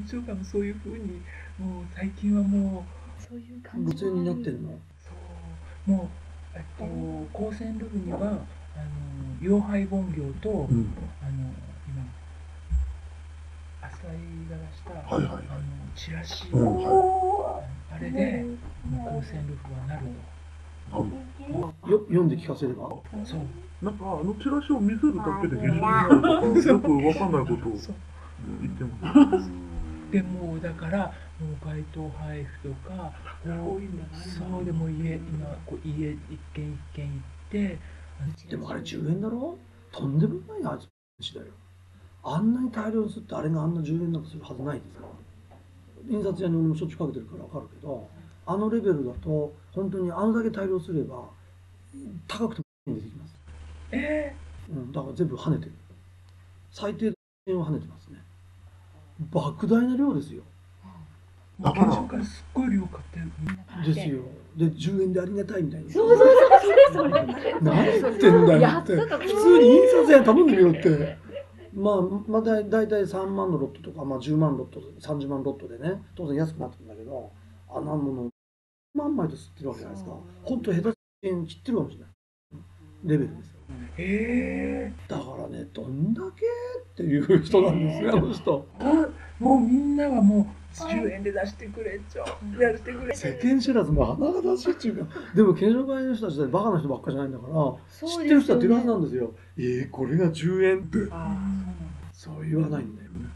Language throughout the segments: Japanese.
検証官もそういうふうにもう最近はもうそういう感じになってんの？そう。もうえっと高専ル部にはあの妖廃本業と、うん。あの今浅井が出した、はいはいはい。あのチラシ、うんはあれで高専ル部はなるよ読んで聞かせればとそう。なんかあのチラシを見せるだけで下宿になるとかよくわかんないことを言ってます。でもうだからもう街頭配布とかこうそうでも家今こう家一軒一軒行ってでもあれ10円だろ？とんでもない味だよ。あんなに大量にするってあれがあんな10円なんかするはずないですから印刷屋に俺もしょっちゅうかけてるから分かるけどあのレベルだと本当にあのだけ大量すれば高くても出てきます、えうん、だから全部跳ねてる。最低限は跳ねてますね莫大な量ですよ。ー、もう検証からすっごい量買ってる。ですよ。で10円でありがたいみたいなそうそうそうそれそれ何言ってんだよ。って普通に印刷屋頼んでみろって。まあまあだい大体3万のロットとか、まあ、10万ロット30万ロットでね。当然安くなってくるんだけどあんなもの万枚と吸ってるわけじゃないですか。本当下手円切ってるかもしれない。レベルですよえだからねどんだけっていう人なんですよあの人。ー、もうみんなはもう10円で出してくれちょ。出してくれ世間知らずも鼻が出しっていうか。でも検証会の人たちってバカな人ばっかじゃないんだから知ってる人はってるはずなんですよ。えー、これが10円って。あそう言わないんだよね。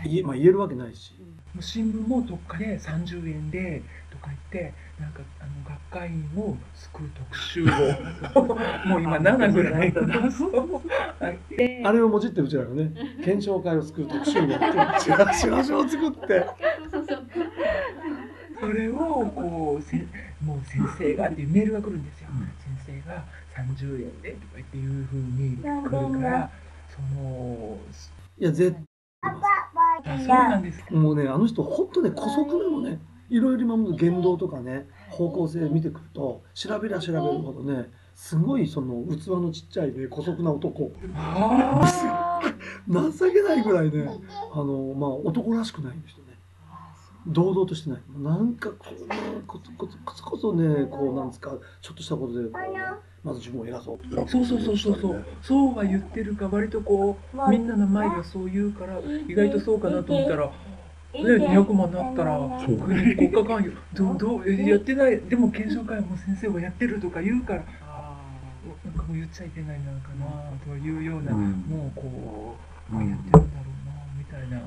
あ言え,、まあ、言えるわけないし新聞もどっかで30円でとか言ってなんかあの学会員を救う特集を。もう今7ぐらい。だそうあれをもじってうちらがね検証会を救う特集をやってチラシを作って。それをこうせもう先生がっていうメールが来るんですよ、うん。先生が30円でとか言っていうふうに来るからそのいや絶もうねあの人本当ね姑息なのねい。ろいろ今まで言動とかね方向性見てくると調べりゃ調べるほどねすごいその器のちっちゃいね姑息な男。あ 情けないぐらいねあのまあ男らしくないんですよね堂々としてない。なんかこうねコツコツコツコツねこうなんですかちょっとしたことでこうねまず自分を偉そう。あそうそうそうそうそう。そうは言ってるか割とこうみんなの前ではそう言うから意外とそうかなと思ったら。ね、200万になったらそう。国国家関与どうどうえやってない。でも検証会も先生はやってるとか言うからなんかもう言っちゃいけないのかなというような、うん。もうこう、うん。やってるんだろうなみたいな